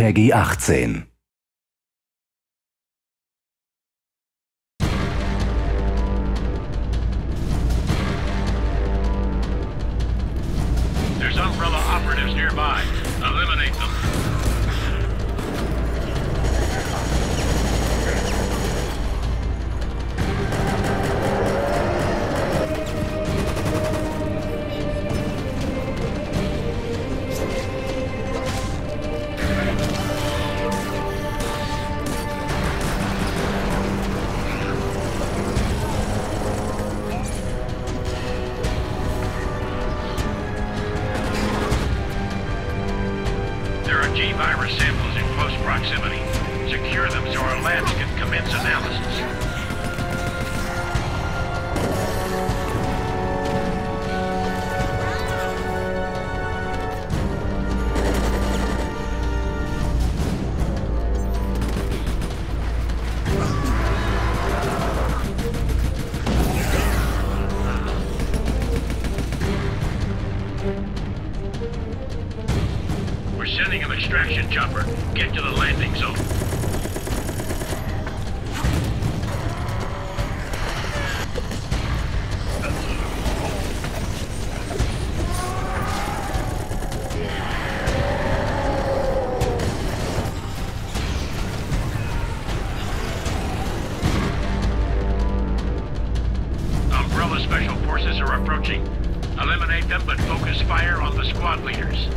Peggy 18. There's Umbrella operatives nearby. G-virus samples in close proximity. Secure them so our labs can commence analysis. sending an extraction chopper. Get to the landing zone. Umbrella Special Forces are approaching. Eliminate them, but focus fire on the squad leaders.